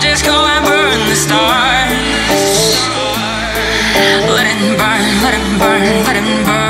just go and burn the stars. Let it burn, let it burn, let it burn.